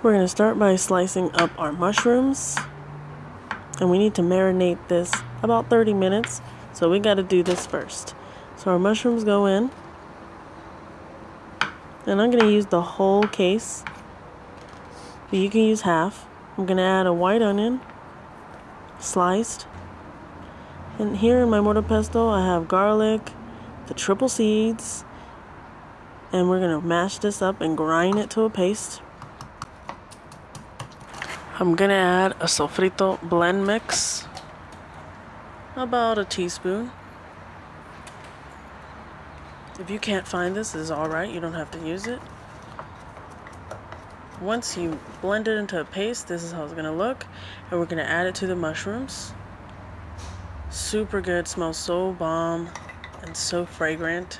We're going to start by slicing up our mushrooms. And we need to marinate this about 30 minutes. So we got to do this first. So our mushrooms go in. And I'm going to use the whole case. But you can use half. I'm going to add a white onion, sliced. And here in my mortar pesto, I have garlic, the triple seeds, and we're going to mash this up and grind it to a paste. I'm to add a sofrito blend mix, about a teaspoon. If you can't find this, is alright, you don't have to use it. Once you blend it into a paste, this is how it's to look. And we're to add it to the mushrooms. Super good, smells so bomb and so fragrant.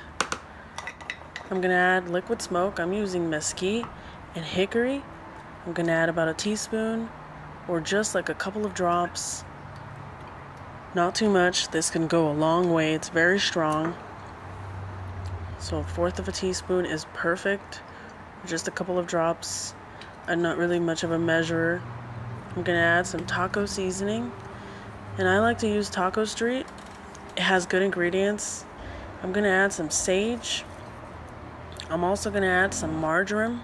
I'm to add liquid smoke. I'm using mesquite and hickory. I'm going to add about a teaspoon or just like a couple of drops. Not too much. This can go a long way. It's very strong. So a fourth of a teaspoon is perfect. Just a couple of drops. And not really much of a measure. I'm going to add some taco seasoning. And I like to use Taco Street. It has good ingredients. I'm going to add some sage. I'm also going to add some marjoram.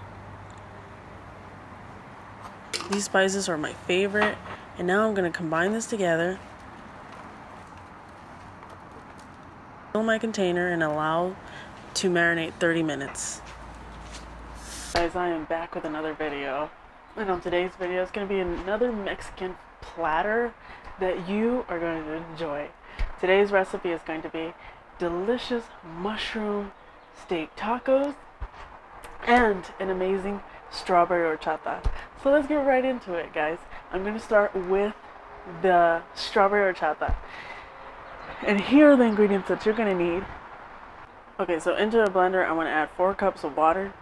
These spices are my favorite. And now I'm going to combine this together. Fill my container and allow to marinate 30 minutes. Guys, I am back with another video. And on today's video, it's going to be another Mexican platter that you are going to enjoy. Today's recipe is going to be delicious mushroom steak tacos and an amazing strawberry horchata. So let's get right into it, guys. I'm going to start with the strawberry horchata. And here are the ingredients that you're going to need. Okay, so into a blender, I'm going to add 4 cups of water.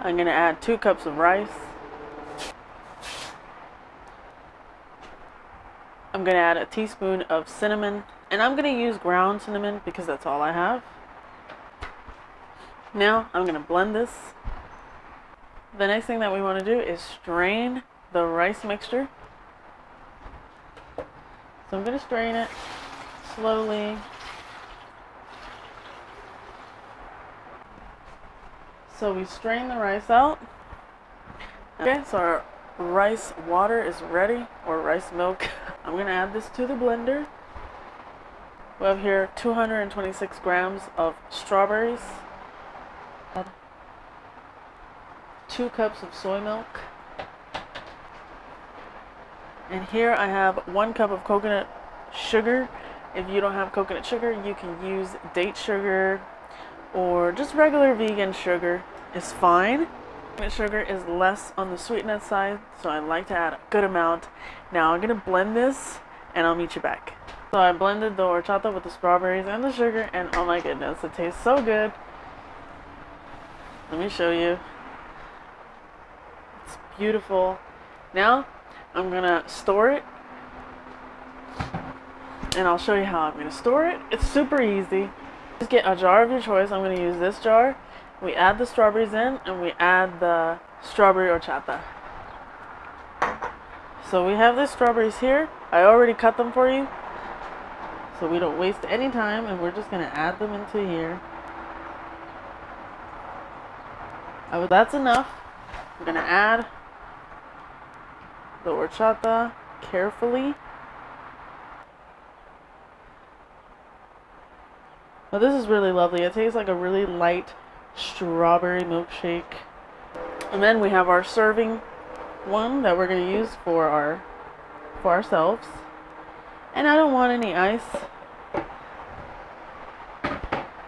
I'm going to add 2 cups of rice. I'm going to add a teaspoon of cinnamon. And I'm going to use ground cinnamon because that's all I have. Now I'm going to blend this. The next thing that we want to do is strain the rice mixture. So I'm going to strain it slowly. So we strain the rice out. Okay, so our rice water is ready, or rice milk. I'm going to add this to the blender. We have here 226 grams of strawberries. Add two cups of soy milk. And here I have one cup of coconut sugar. If you don't have coconut sugar, you can use date sugar or just regular vegan sugar is fine. Coconut sugar is less on the sweetness side, so I like to add a good amount. Now I'm going to blend this and I'll meet you back. So I blended the horchata with the strawberries and the sugar and oh my goodness, it tastes so good. Let me show you. Beautiful. Now I'm to store it and I'll show you how I'm to store it. It's super easy. Just get a jar of your choice. I'm to use this jar. We add the strawberries in and we add the strawberry horchata. So we have the strawberries here. I already cut them for you. So we don't waste any time and we're just to add them into here. Oh, that's enough. I'm to add the horchata carefully. Now this is really lovely. It tastes like a really light strawberry milkshake. And then we have our serving one that we're going to use for our for ourselves. And I don't want any ice.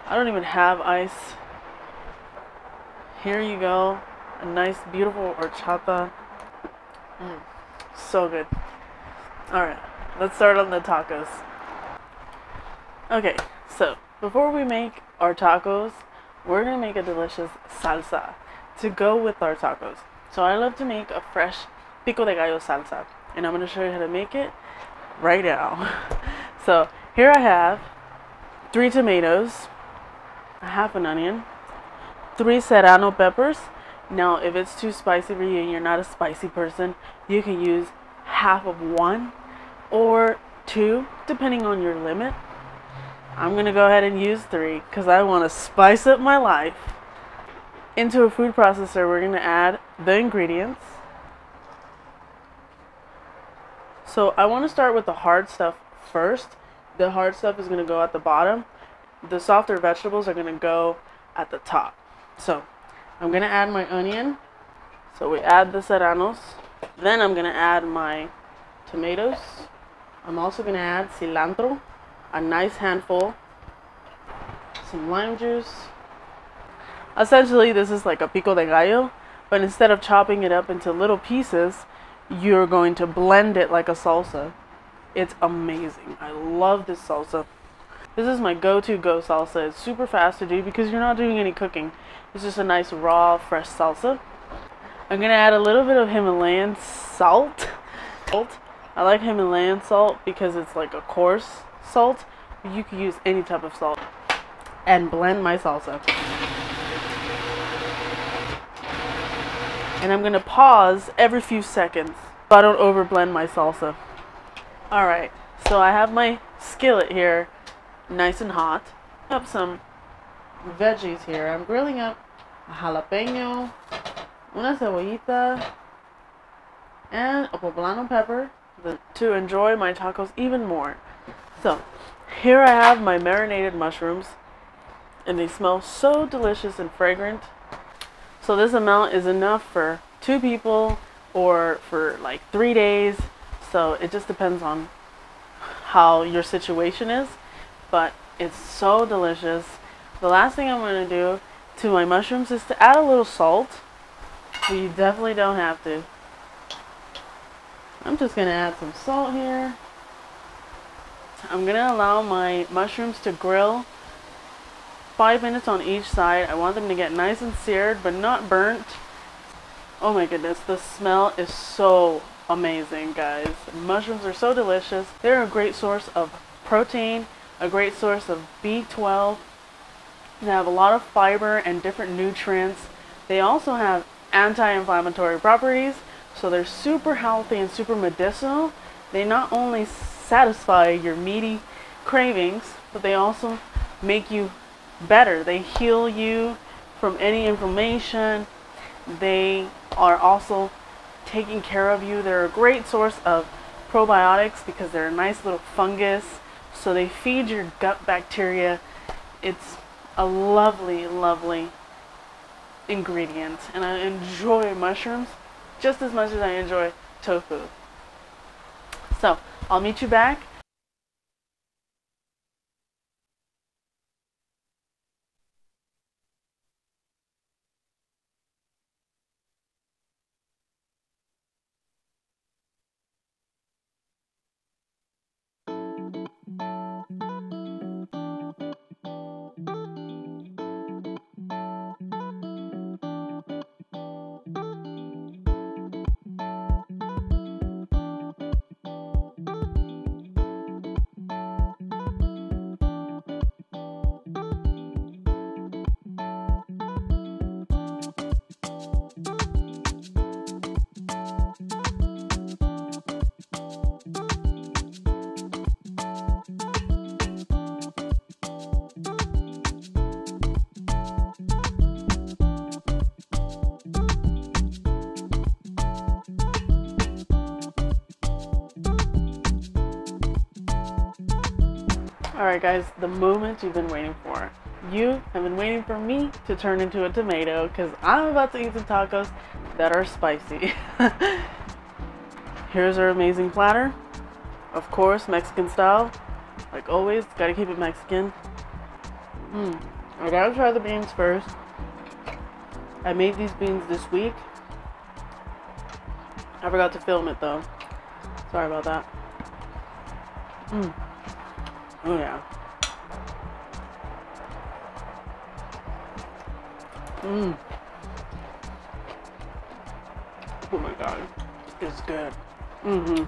I don't even have ice. Here you go. A nice beautiful horchata. Mm, so good. Alright, let's start on the tacos. Okay, so before we make our tacos, we're going to make a delicious salsa to go with our tacos. So I love to make a fresh pico de gallo salsa. And I'm going to show you how to make it right now. So here I have three tomatoes, a half an onion, three serrano peppers. Now, if it's too spicy for you and you're not a spicy person, you can use half of one or two, depending on your limit. I'm going to go ahead and use three because I want to spice up my life. Into a food processor, we're going to add the ingredients. So I want to start with the hard stuff first. The hard stuff is going to go at the bottom. The softer vegetables are going to go at the top. So I'm going to add my onion. So we add the serranos. Then I'm going to add my tomatoes. I'm also going to add cilantro, a nice handful, some lime juice. Essentially, this is like a pico de gallo, but instead of chopping it up into little pieces, you're going to blend it like a salsa. It's amazing. I love this salsa. This is my go-to go salsa. It's super fast to do because you're not doing any cooking. It's just a nice raw, fresh salsa. I'm gonna add a little bit of Himalayan salt. Salt. I like Himalayan salt because it's like a coarse salt. You can use any type of salt. And blend my salsa. And I'm gonna pause every few seconds so I don't overblend my salsa. Alright, so I have my skillet here nice and hot. I have some veggies here. I'm grilling up a jalapeno, una cebollita, and a poblano pepper to enjoy my tacos even more. So, here I have my marinated mushrooms, and they smell so delicious and fragrant. So this amount is enough for two people or for like three days. So it just depends on how your situation is. But it's so delicious. The last thing I'm going to do to my mushrooms is to add a little salt. But you definitely don't have to. I'm just going to add some salt here. I'm going to allow my mushrooms to grill five minutes on each side. I want them to get nice and seared but not burnt. Oh my goodness, the smell is so amazing, guys. Mushrooms are so delicious. They're a great source of protein, a great source of B12. They have a lot of fiber and different nutrients. They also have anti-inflammatory properties, so they're super healthy and super medicinal. They not only satisfy your meaty cravings, but they also make you better. They heal you from any inflammation. They are also taking care of you. They're a great source of probiotics because they're a nice little fungus. So they feed your gut bacteria. It's a lovely, lovely ingredient. And I enjoy mushrooms just as much as I enjoy tofu. So I'll meet you back Alright guys, the moment you've been waiting for. You have been waiting for me to turn into a tomato because I'm about to eat some tacos that are spicy. Here's our amazing platter. Of course, Mexican style. Like always, gotta keep it Mexican. Hmm. I gotta try the beans first. I made these beans this week. I forgot to film it though. Sorry about that. Hmm. Oh yeah. Mmm. Oh my god. It's good. Mm-hmm.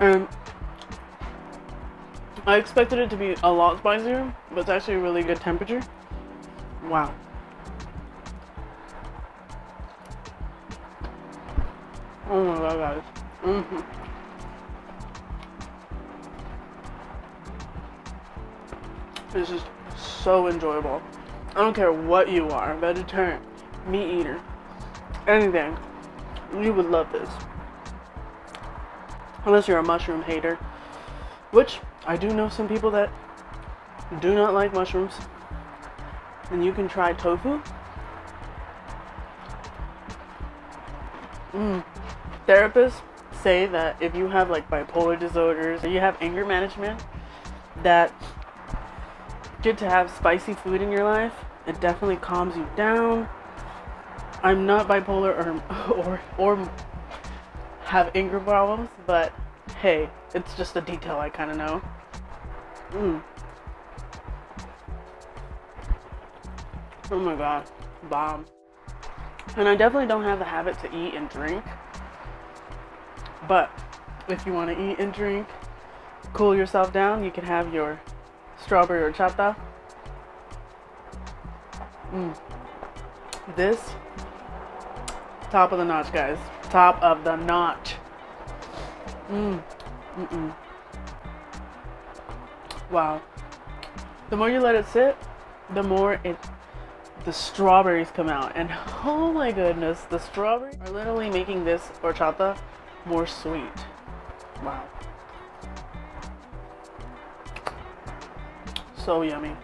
And I expected it to be a lot spicier, but it's actually a really good temperature. Wow. Oh my god, guys. Mm-hmm. This is so enjoyable. I don't care what you are, vegetarian, meat eater, anything. You would love this. Unless you're a mushroom hater. Which I do know some people that do not like mushrooms. And you can try tofu. Mm. Therapists say that if you have like bipolar disorders or you have anger management, that good to have spicy food in your life. It definitely calms you down. I'm not bipolar or or or have anger problems, but hey, it's just a detail I kind of know. Mm. Oh my god, bomb. And I definitely don't have the habit to eat and drink. But if you want to eat and drink, cool yourself down, you can have your strawberry horchata. Mm. This, top of the notch, guys. Top of the notch. Mm. Mm-mm. Wow. The more you let it sit, the more it the strawberries come out. And oh my goodness, the strawberries are literally making this horchata more sweet. Wow. So yummy.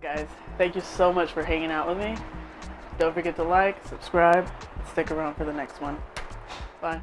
Guys, thank you so much for hanging out with me. Don't forget to like, subscribe, stick around for the next one. Bye.